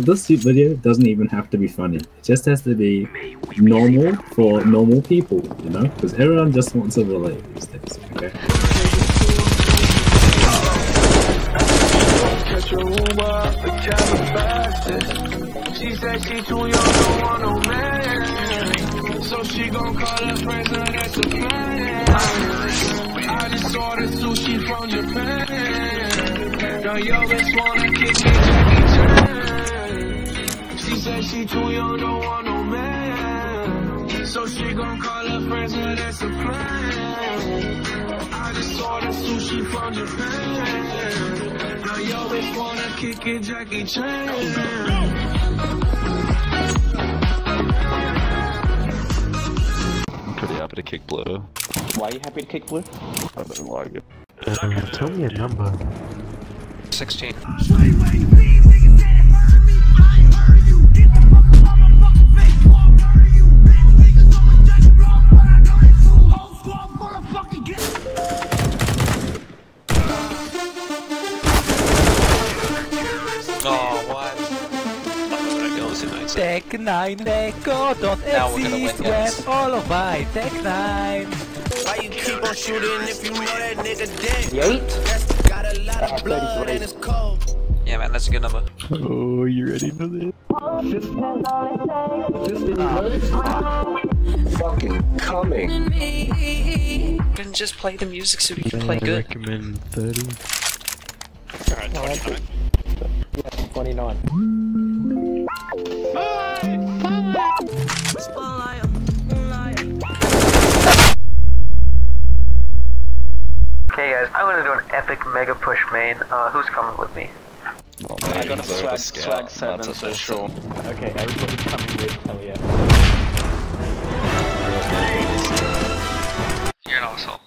this video doesn't even have to be funny. It just has to be normal for normal people, you know? Because everyone just wants to relate these days, okay? I just wanna kick. She said she too young, don't want no man. So she gon' call her friends, now that's a plan. I just ordered sushi from Japan. Now yo bitch wanna kick it, Jackie Chan. I'm pretty happy to kick blue. Why are you happy to kick blue? I don't like it. Uh, tell me a number. 16. Tech 9, Now we're gonna win, Deco.exe, web all of my Tech 9. Why you keep on shooting if you know that nigga dead? Eight? Got a lot of blood and it's cold. Yeah, man, that's a good number. Oh, you ready for this? Fucking coming. Then just play the music so we can I play good. recommend 30. Alright, 29. Yeah, 29. Epic mega push main. Uh, who's coming with me? Well, I got a he's over swag, scout, swag 7 a for sure. Okay, everybody's coming with, hell yeah. You're an asshole.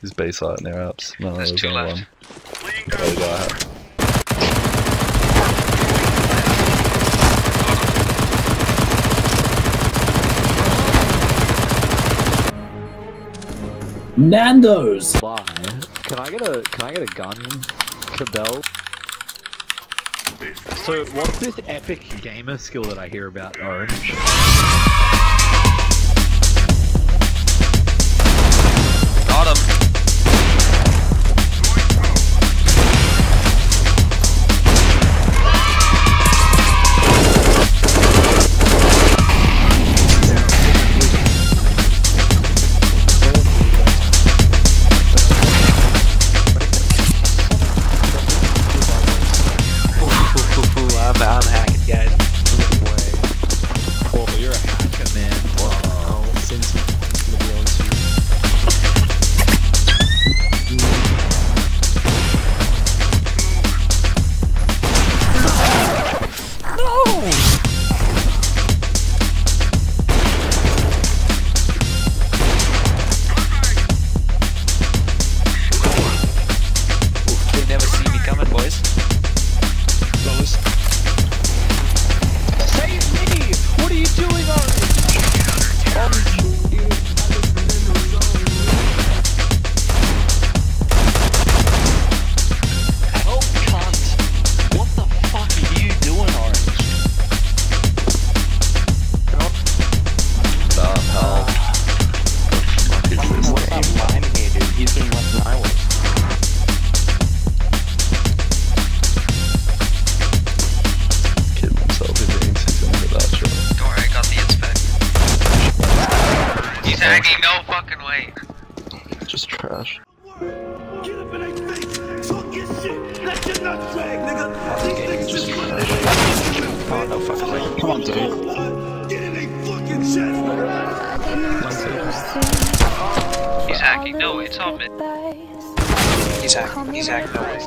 His base art near ups. No, There's there's two only left. one. Oh, Nando's! Why? Can I get a can I get a gun? Cabell? So what's this epic gamer skill that I hear about Orange? Trash. Oh, no fucking way. Come on, dude. Get in their fucking chest. He's hacking, no, it's on mid. He's hacking, he's hacking, no way.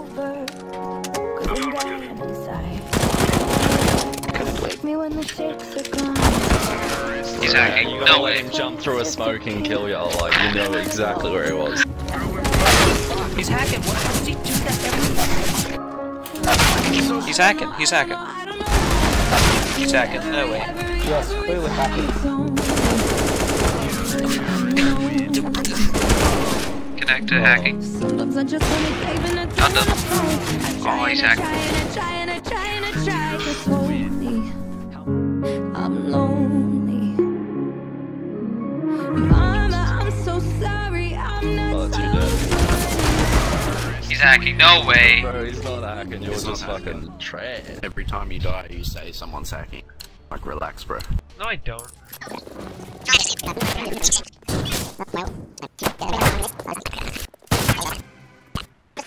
He's hacking, You no gotta let way. him jump through a smoke and kill you, like, you know exactly where he was. He's hacking, what does he do that every He's hacking, he's hacking. He's hacking, no way. Yes, clearly hacking. Connect. to hacking. Sometimes I just wanna cave in and Done, turn done. on a phone. I try Oh, he's hacking. Hacking. No way. Bro, he's not hacking. You're He's just fucking trash. Every time you die, you say someone's hacking. Like, relax, bro. No, I don't.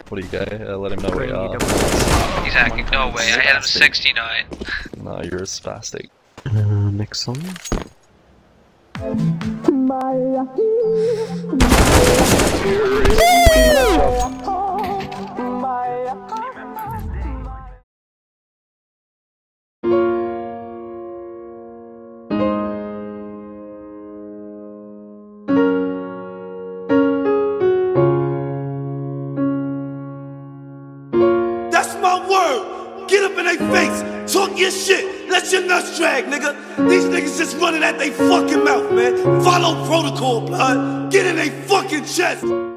What do you go? Uh, let him know where you are. He's hacking. No way. I had him 69. No, you're a spastic. Uh, next song. My word. Get up in their face. Talk your shit. Let your nuts drag, nigga. These niggas just running at they fucking mouth, man. Follow protocol, blood. Get in they fucking chest.